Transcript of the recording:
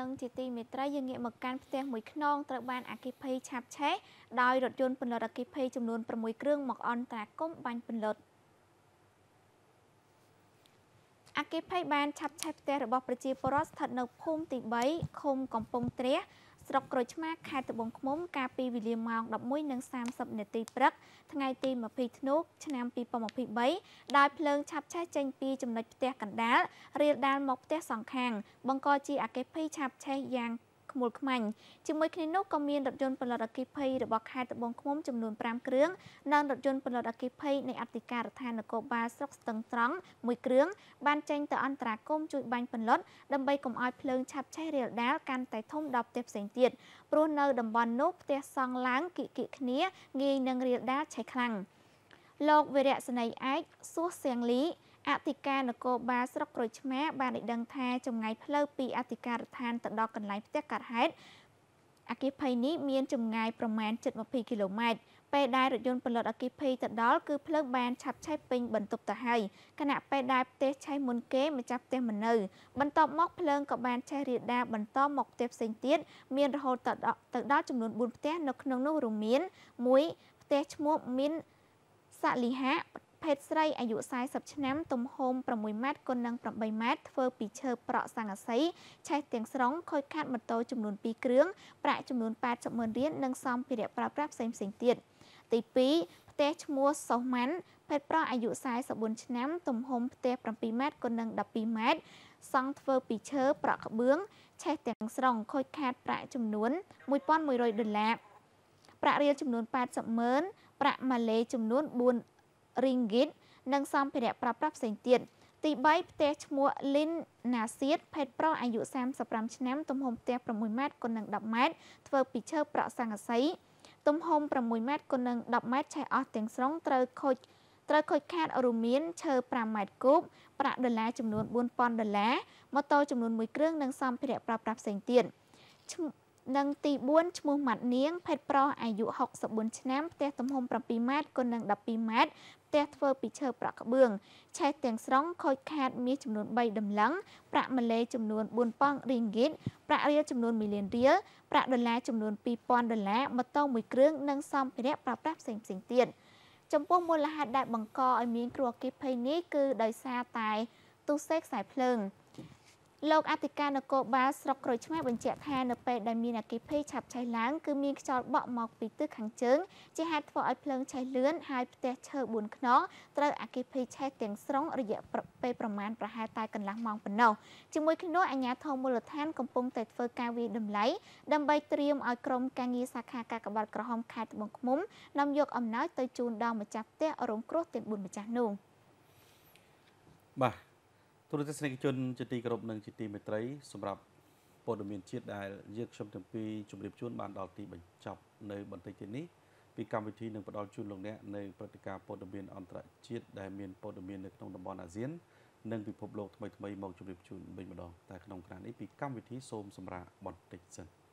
និងជាទីមេត្រីយើងងាកមកកាន់ផ្ទះមួយខ្នងត្រូវបានអគិភ័យឆាបឆេះដោយរថយន្តពន្លត់អគិភ័យចំនួន6គ្រឿងមកអន្តរាគមន៍បាញ់ពន្លត់អគិភ័យបានឆាប់ឆេះផ្ទះរបស់ប្រជាពលរដ្ឋស្ថិតនៅភូមិទី3ឃុំកំពង់ទ្រះ ស្រុកក្រូចឆ្មាខេត្តត្បូងឃ្មុំកាលពីវេលាម៉ោង11:30នាទីព្រឹកថ្ងៃទី20ធ្នូឆ្នាំ2023ដោយភ្លើងឆាបឆេះចេញពីចំណុចផ្ទះកណ្ដាលរៀលដាលមកផ្ទះសងខាងបង្កជាអគ្គិភ័យឆាបឆេះយ៉ាង ខ្មួលខ្មាញ់ជាមួយគ្នានោះក៏មានរថយន្តផលិតអគ្គិភ័យរបស់ខេត្តត្បូងឃ្មុំចំនួន5គ្រឿងនិងរថយន្តផលិតអគ្គិភ័យនៃអធិការដ្ឋាននគរបាលស្រុកស្ទឹងត្រង់មួយគ្រឿងបានចេញទៅអន្តរាគមជួយបាញ់ពន្លត់ដើម្បីកុំឲ្យភ្លើងឆាបឆេះរាលដាលកាន់តែធំដល់ផ្ទះផ្សេងទៀតព្រោះនៅតំបន់នោះផ្ទះសង់ឡើងគៀកគៀកគ្នាងាយនឹងរាលដាលឆេះខ្លាំងលោកវិរៈសនីឯកសួសសៀងលី អធិការនគរបាលស្រុកក្រូចឆ្មាបានឲ្យដឹងថាចម្ងាយផ្លូវពីអធិការដ្ឋានទៅដល់កន្លែងផ្ទះកាត់ហេតុអគិភ័យនេះមានចម្ងាយប្រមាណ720គីឡូម៉ែត្រពេលដែលរថយន្តផលិតអគិភ័យទៅដល់គឺភ្លើងបានឆាប់ឆេះពេញបន្ទប់ទៅហើយខណៈពេលដែលផ្ទះឆេះមុនគេម្ចាស់ផ្ទះមិននៅបន្ទាប់មកភ្លើងក៏បានឆេះរាលដាលបន្តមកផ្ទះផ្សេងទៀតមានរហូតទៅដល់ចំនួន4ផ្ទះនៅក្នុងនោះរួមមាន1ផ្ទះឈ្មោះមានសាលីហា ភេទស្រីអាយុ40ឆ្នាំទំហំ6ម៉ែត្រគុណនឹង8ម៉ែត្រធ្វើពីឈើប្រក់ស័ង្កសីឆេះទាំងស្រុងខូចខាតម៉ូតូចំនួន2គ្រឿងប្រាក់ចំនួន80ម៉ឺនរៀលនិងសម្ភារៈប្រើប្រាស់ផ្សេងផ្សេងទៀតទី2ផ្ទះឈ្មោះសុសម៉ាន់ភេទប្រុសអាយុ44ឆ្នាំទំហំផ្ទះ7ម៉ែត្រគុណនឹង12ម៉ែត្រសង់ធ្វើពីឈើប្រក់ក្បឿងឆេះទាំងស្រុងខូចខាតប្រាក់ចំនួន1100ដុល្លារប្រាក់រៀលចំនួន80ម៉ឺនប្រាក់ម៉ាឡេចំនួន4 ringgit និងសម្ភារៈប្រើប្រាស់ផ្សេងទៀតទី3ផ្ទះឈ្មោះ Lin Nasid ភេទប្រុសអាយុ35ឆ្នាំទំហំផ្ទះ6ម៉ែត្រគុណនឹង10ម៉ែត្រធ្វើពីឈើប្រក់ស័ង្កសីទំហំ6ម៉ែត្រគុណនឹង10ម៉ែត្រឆេះអស់ទាំងស្រុងត្រូវខូចត្រូវខូចខាតរួមមានឈើ5ម៉ែត្រគូបប្រាក់ដុល្លារចំនួន4000ដុល្លារម៉ូតូចំនួន1គ្រឿងនិងសម្ភារៈប្រើប្រាស់ផ្សេងទៀត និងទី4ឈ្មោះម៉ាត់នាងភេទប្រុសអាយុ64ឆ្នាំផ្ទះទំហំ7ម៉ែត្រគុណនឹង12ម៉ែត្រផ្ទះធ្វើពីឈើប្រាក់ក្បឿងឆេះទាំងស្រុងខូចខាតមាសចំនួន3ដំឡឹងប្រាក់ម៉ាឡេចំនួន4ប៉ង់រីងហ្គីតប្រាក់រៀលចំនួន1លានរៀលប្រាក់ដុល្លារចំនួន2000ដុល្លារម៉ូតូមួយគ្រឿងនិងសម្ភារៈប្រើប្រាស់ផ្សេងផ្សេងទៀតចំពោះមូលហេតុដែលបង្កឲ្យមានគ្រោះអគ្គិភ័យនេះគឺដោយសារតែទុសេខ្សែភ្លើង លោកអធិការនគរបាលស្រុកក្រូចឆ្មារបញ្ជាក់ថានៅពេលដែលមានអគ្គិភ័យឆាប់ឆេះឡើងគឺមានខ្យល់បក់មកពីទិសខាងជើងជាហេតុធ្វើឲ្យភ្លើងឆេះលឿនហើយផ្ទះឈើ4ខ្នងត្រូវអគ្គិភ័យឆេះទាំងស្រុងរយៈពេលប្រមាណប្រហែលតែកន្លះម៉ោងប៉ុណ្ណោះជាមួយគ្នានោះអាជ្ញាធរមូលដ្ឋានកំពុងតែធ្វើការវិតម្លៃដើម្បីត្រៀមឲ្យក្រុមការងារសាខាកាកបាទក្រហមខេត្តត្បូងឃ្មុំនាំយកអំណោយទៅជូនដល់ម្ចាស់ផ្ទះរងគ្រោះទាំង4ម្ចាស់នោះបាទ ទូរទស្សនិកជនជាទីគោរពនិងជាទីមេត្រីសម្រាប់ព័ត៌មានជាតិដែលយើងខ្ញុំទាំងពីរជម្រាបជូនបានដល់ទីបញ្ចប់នៅបន្តិចទៀតនេះពីកម្មវិធីនឹងផ្ដល់ជូនលោកអ្នកនៅព្រឹត្តិការណ៍ព័ត៌មានអន្តរជាតិដែលមានព័ត៌មាននៅក្នុងតំបន់អាស៊ាននិងពិភពលោកថ្មីថ្មីមកជម្រាបជូនវិញម្ដងតែក្នុងខណៈនេះពីកម្មវិធីសូមសម្រាប់បន្តិចសិន thank you